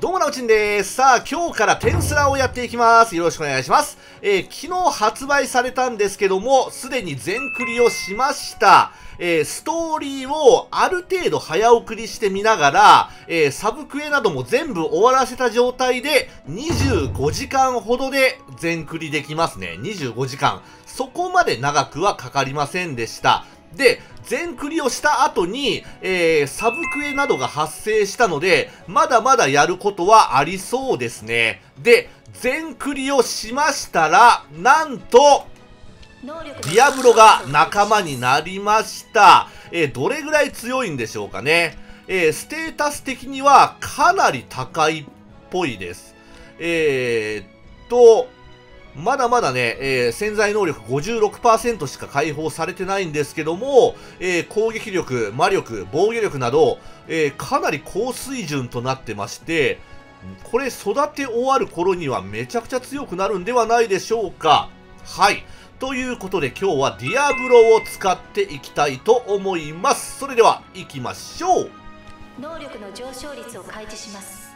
どうもなおちんです。さあ、今日からテンスラをやっていきます。よろしくお願いします。えー、昨日発売されたんですけども、すでに全クリをしました。えー、ストーリーをある程度早送りしてみながら、えー、サブクエなども全部終わらせた状態で、25時間ほどで全クリできますね。25時間。そこまで長くはかかりませんでした。で、全クリをした後に、えー、サブクエなどが発生したので、まだまだやることはありそうですね。で、全クリをしましたら、なんと、ディアブロが仲間になりました。えー、どれぐらい強いんでしょうかね。えー、ステータス的にはかなり高いっぽいです。えー、っと、まだまだね、えー、潜在能力56%しか解放されてないんですけども、えー、攻撃力、魔力、防御力など、えー、かなり高水準となってまして、これ育て終わる頃にはめちゃくちゃ強くなるんではないでしょうか。はい。ということで今日はディアブロを使っていきたいと思います。それでは行きましょう。能力の上昇率を開示します。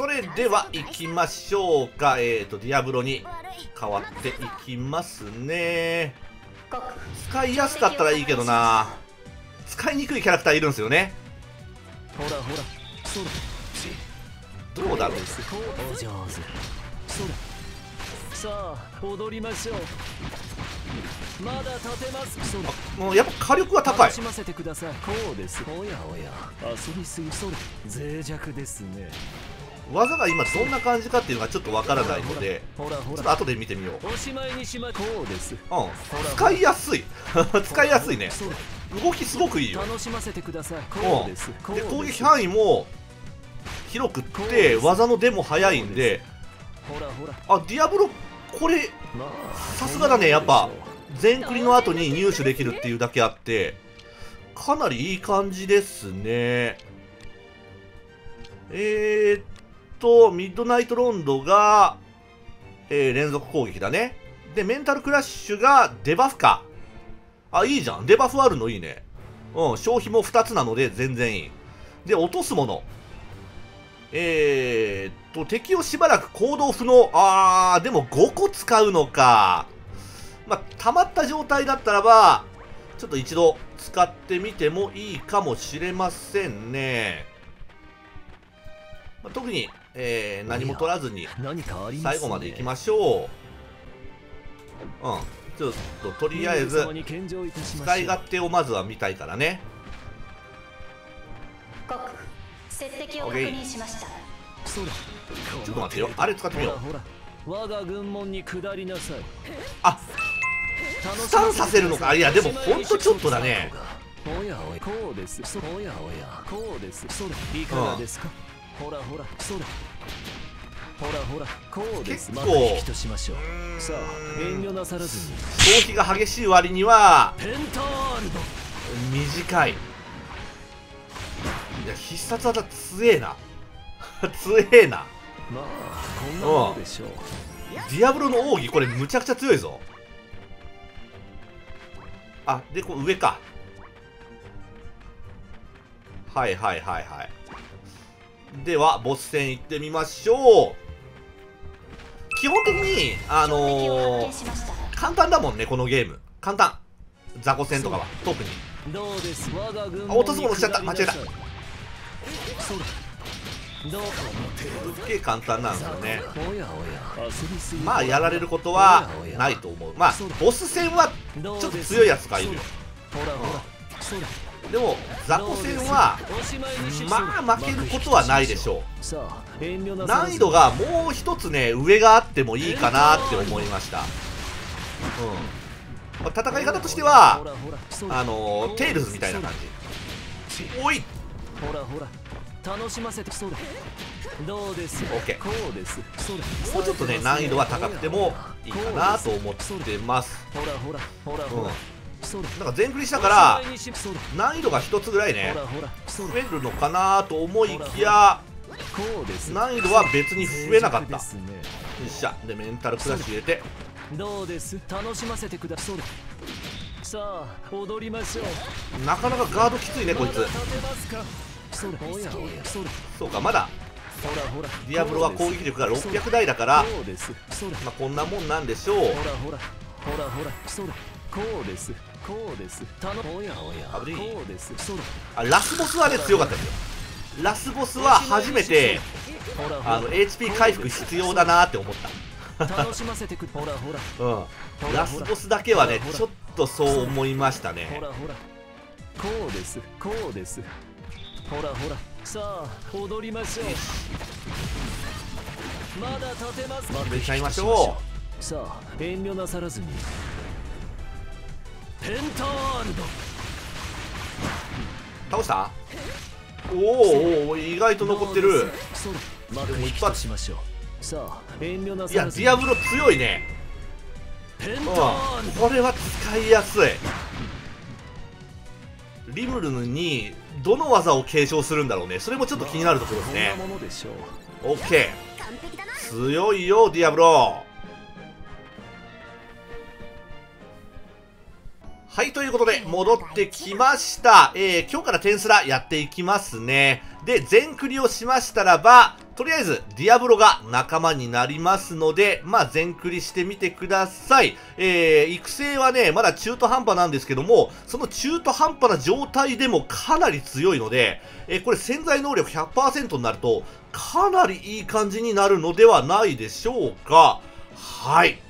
それでは行きましょうか。えっ、ー、と、ディアブロに変わっていきますね。使いやすかったらいいけどな。使いにくいキャラクターいるんですよね。ほらほら、そうだ。どうだろうお上手。そうだ。さあ、踊りましょう。まだ立てます。そうだ。もうやっぱ火力は高い。しませてください。こうです。おやおや、遊びすぎそうだ。脆弱ですね。技が今どんな感じかっていうのがちょっとわからないのでちょっと後で見てみよう。うん。使いやすい。使いやすいね。動きすごくいいよ、うん、で攻撃範囲も広くって技の出も速いんで。あディアブロこれさすがだね。やっぱ全クリの後に入手できるっていうだけあってかなりいい感じですね。えー、っと、ミッドナイトロンドが、えー、連続攻撃だね。で、メンタルクラッシュがデバフか。あ、いいじゃん。デバフあるのいいね。うん、消費も2つなので全然いい。で、落とすもの。えー、っと、敵をしばらく行動不能。あー、でも5個使うのか。まあ、溜まった状態だったらば、ちょっと一度使ってみてもいいかもしれませんね。まあ、特にえー、何も取らずに最後まで行きましょう。うん。ちょっととりあえず使い勝手をまずは見たいからね。接敵を確認しました。ちょっと待ってよ。あれ使ってみよう。我が軍門に下りなさい。あスタンさせるのかいやでもほんとちょっとだね。おやおやこうです。おやおやこうです。それいかがですか、うんほらほらそうだほらほらこうです結構まとしましょうさあ遠慮なさらずに消費が激しい割にはペンタールド短いいや必殺技強えな強えなまあこんなものでしょうディアブロの奥義これむちゃくちゃ強いぞあでこう上かはいはいはいはいでは、ボス戦行ってみましょう。基本的に、あのー、簡単だもんね、このゲーム。簡単。雑魚戦とかは、特に。あ、落とすものしちゃった。間違えた。すっげえ簡単なんですよね。まあ、やられることはないと思う。まあ、ボス戦は、ちょっと強いやつがいるよ。うんでも雑魚戦はまあ負けることはないでしょう。難易度がもう一つね上があってもいいかなって思いました。うん、戦い方としてはあのー、テイルズみたいな感じ。おい！ほらほら楽しませてそうだ。どうです？うだ。もうちょっとね難易度は高くてもいいかなと思ってます。ほらほらほらほら、うんなんか全クリしたから難易度が1つぐらいね。増えるのかなと思いきや難易度は別に増えなかった。よっしゃ。でメンタルクラッシュ入れて。どうです？楽しませてくださいさあ踊りましょう。なかなかガードきついねこいつ。そうか、まだ、ディアブロは攻撃力が600台だから、まあ、こんなもんなんでしょう。ほらほら。ほらほら。それこうです。こうです。頼む。おやおやこうです。それあ、ラスボスはね、強かったですよ。ラスボスは初めて、あの、HP 回復必要だなって思った。楽しませてくほらほら。うん。ラスボスだけはねちょっとそう思いましたほね。ら。ほらこうです。こうです。ほらほら。さあ踊りましょう。まだ立てます。踊っちゃいましょさあ遠慮なさらずにペンタワールド倒した？おーおー意外と残ってる。一発しましょうさあ遠慮ないや、さらずにディアブロ強いね。うん。ペンタワールドこれは使いやすい。リムルにどの技を継承するんだろうね。それもちょっと気になるところですねこ。んなものでしょうオッケー。強いよ、ディアブロ。はい、ということで、戻ってきました。えー、今日からテンスラやっていきますね。で、全クリをしましたらば、とりあえず、ディアブロが仲間になりますので、まあ、全クリしてみてください。えー、育成はね、まだ中途半端なんですけども、その中途半端な状態でもかなり強いので、えー、これ潜在能力100%になると、かなりいい感じになるのではないでしょうか。はい。